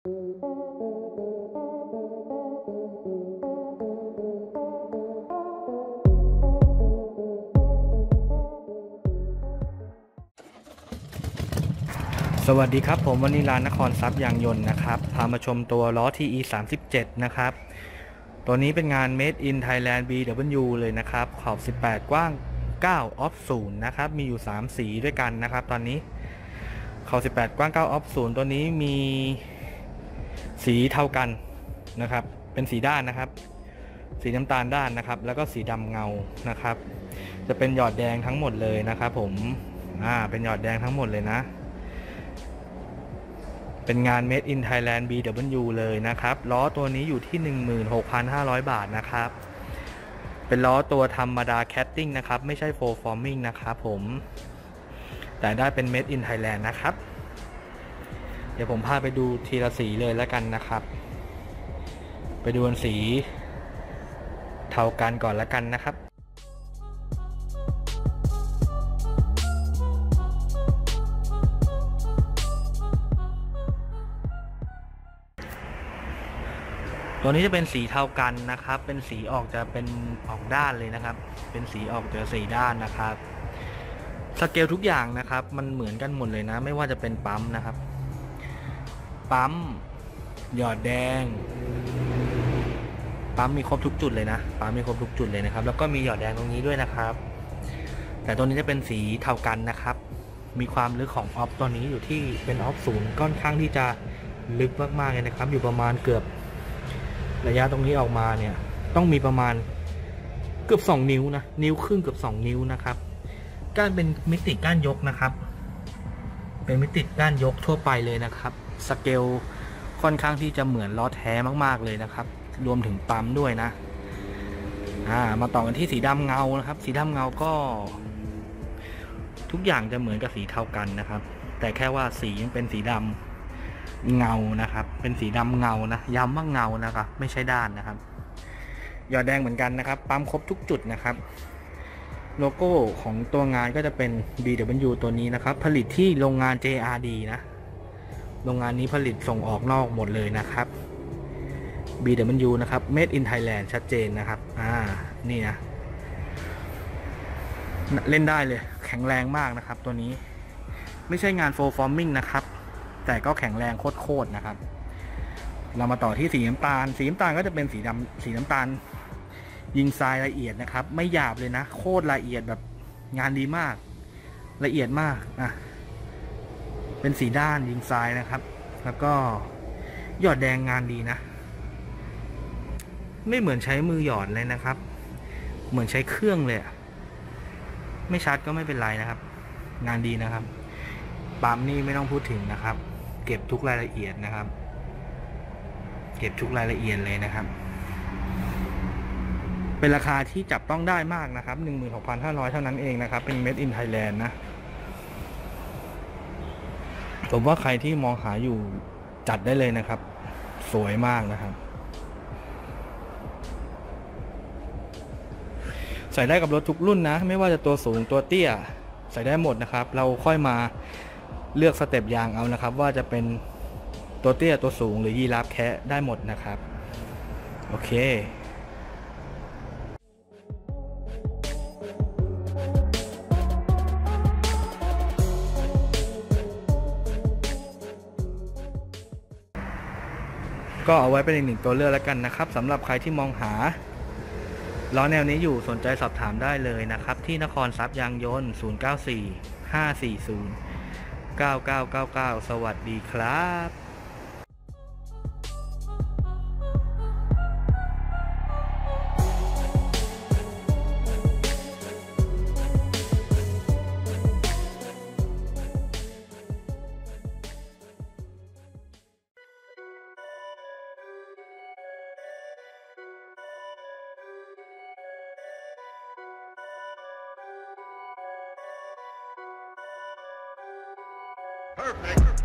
สวัสดีครับ ผมวันนี้ร้านนครทรัพย์ยางยนต์นะครับ พามาชมตัวล้อ TE 37นะครับ ตัวนี้เป็นงาน Made in Thailand BW เลยนะครับ ขอบ 18 กว้าง 9 ออฟ0นะครับ มีอยู่ 3 สีด้วยกันนะครับ ตอนนี้ ขอบ 18 กว้าง 9 ออฟ0ตัวนี้มี สีเท่ากันนะครับ เป็นสีด้านนะครับ สีน้ำตาลด้านนะครับ แล้วก็สีดำเงานะครับ จะเป็นหยอดแดงทั้งหมดเลยนะครับผมอ่าเป็นหยอดแดงทั้งหมดเลยนะ เป็นงาน Made in Thailand BW เลยนะครับล้อตัวนี้อยู่ที่ 16,500 บาทนะครับ เป็นล้อตัวธรรมดา Catting นะครับ ไม่ใช่ Full Forming นะครับผมแต่ได้เป็น Made in Thailand นะครับ ดี๋ยวผมพาไปดูทีละสีเลยแล้วกันนะครับ ไปดูสีเท่ากันก่อนแล้วกันนะครับตัวนี้จะเป็นสีเทากันนะครับ เป็นสีออกจะเป็นออกด้านเลยนะครับ เป็นสีออกจะสีด้านนะครับ สเกลทุกอย่างนะครับ มันเหมือนกันหมดเลยนะ ไม่ว่าจะเป็นปั๊มนะครับ ปั๊ม หยอดแดง ปั๊มมีครบทุกจุดเลยนะ ปั๊มมีครบทุกจุดเลยนะครับ แล้วก็มีหยอดแดงตรงนี้ด้วยนะครับ แต่ตัวนี้จะเป็นสีเทากันนะครับ มีความลึกของออฟตัวนี้อยู่ที่เป็นออฟศูนย์ค่อนข้างที่จะลึกมากๆเลยนะครับ อยู่ประมาณเกือบระยะตรงนี้ออกมาเนี่ย ต้องมีประมาณเกือบ2นิ้วนะ นิ้วครึ่งเกือบ2นิ้วนะครับ ก้านเป็นมิติก้านยกนะครับ เป็นมิติก้านยกทั่วไปเลยนะครับ สเกลค่อนข้างที่จะเหมือนล้อแท้มากๆเลยนะครับ รวมถึงปั๊มด้วยนะามาต่อกันที่สีดำเงานะครับ สีดำเงาก็ ทุกอย่างจะเหมือนกับสีเท่ากันนะครับ แต่แค่ว่าสียังเป็นสีดำเงานะครับ เป็นสีดำเงานะย้ำว่าเงานะครับ ไม่ใช่ด้านนะครับหยอดแดงเหมือนกันนะครับ ปั๊มครบทุกจุดนะครับ โลโก้ของตัวงานก็จะเป็น BW ตัวนี้นะครับ ผลิตที่โรงงาน JRD นะ โรงงานนี้ผลิตส่งออกนอกหมดเลยนะครับ BW นะครับ Made in Thailand ชัดเจนนะครับ อ่า นี่นะ เล่นได้เลย แข็งแรงมากนะครับ ตัวนี้ ไม่ใช่งาน full forming นะครับ แต่ก็แข็งแรงโคตรๆนะครับ เรามาต่อที่สีน้ำตาล สีน้ำตาลก็จะเป็นสีดำสีน้ำตาล ยิงทรายละเอียดนะครับ ไม่หยาบเลยนะ โคตรละเอียดแบบงานดีมาก ละเอียดมาก อะ เป็นสีด้านยิงทรายนะครับ แล้วก็หยอดแดงงานดีนะ ไม่เหมือนใช้มือหยอดเลยนะครับ เหมือนใช้เครื่องเลยไม่ชัดก็ไม่เป็นไรนะครับ งานดีนะครับปั๊มนี่ไม่ต้องพูดถึงนะครับ เก็บทุกรายละเอียดนะครับ เก็บทุกรายละเอียดเลยนะครับ เป็นราคาที่จับต้องได้มากนะครับ 16,500 เท่านั้นเองนะครับ เป็น Made in Thailand นะ ผมว่าใครที่มองหาอยู่จัดได้เลยนะครับ สวยมากนะครับ ใส่ได้กับรถทุกรุ่นนะ ไม่ว่าจะตัวสูงตัวเตี้ย ใส่ได้หมดนะครับ เราค่อยมาเลือกสเต็ปยางเอานะครับ ว่าจะเป็นตัวเตี้ยตัวสูงหรือยีราฟแคะได้หมดนะครับ โอเค ก็เอาไว้เป็นอีกหนึ่งตัวเลือกแล้วกันนะครับสำหรับใครที่มองหาล้อแนวนี้อยู่สนใจสอบถามได้เลยนะครับ ที่นครทรัพย์ยางยนต์ 094 540 9999 สวัสดีครับ Perfect.